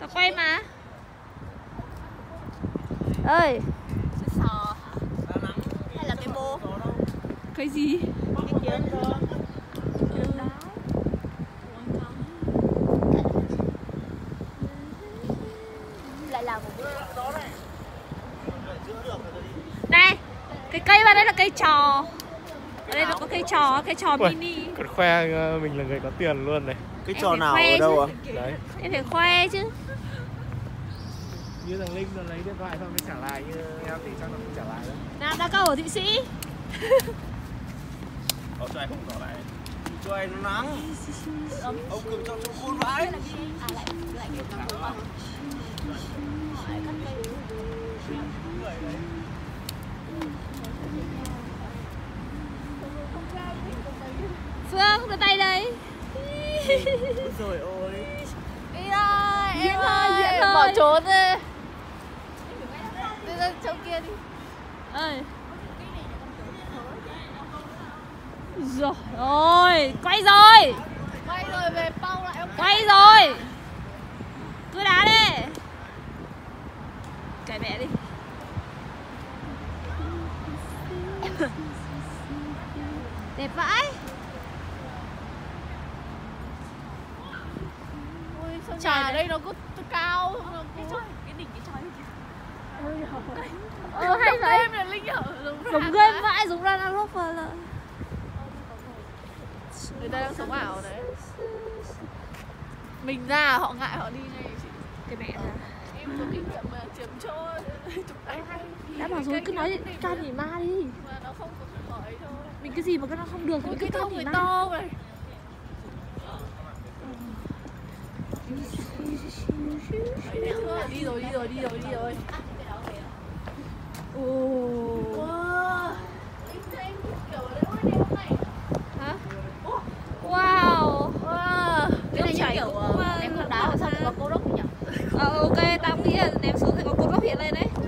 tao quay mà. Ơi. Sò hay là cái bô cái gì? Cái chân lại là một này. Cái cây vào đây là cây trò. Ở đây là có cây trò cây trò mini. Còn khoe ờ, mình là người có tiền luôn này cái Em trò nào ở đâu chứ. à Đấy. Em phải khoe chứ. Như thằng Linh nó lấy điện thoại xong mới trả lại Như em thì chắc nó không trả lại đâu. Nào đã câu ở thụy sĩ. Ở cho anh không tỏ lại. Cho anh nó nắng. Ông cầm cho cho khôn vãi. À lại lại kiểu nó đúng không lại cắt cây phương đưa tay đây Rồi ôi đi Diễn em ơi diễn thôi. bỏ trốn đi. Đi ra chỗ kia đi. Ơi rồi rồi quay rồi. Quay rồi về bao lại ông quay rồi. Cứ đá đi. Cày mẹ đi. Đẹp vãi ui sao Trời ở đây nó có cao. Nó có cái đỉnh cái chói ờ hay vậy. game là linh ở giống game vãi giống Rana Rover là người ta đang sống ảo đấy. Mình ra họ ngại họ đi ngay chị. Cái mẹ ra. em có kinh nghiệm mà chiếm chỗ chụp ảnh. Đã bảo rồi cứ nói ca nhỉ ma đi. Mà nó không có hỏi thôi. Mình cái gì mà cái nó không được mình cái cứ ca người to vậy Đấy, chưa? Đi rồi đi rồi đi rồi đi rồi ồ wow. hả wow cái này chảy kiểu em không đá ở sao thì có cô đốc nhỉ ok tao nghĩ là ném xuống thì có cột góc hiện lên đấy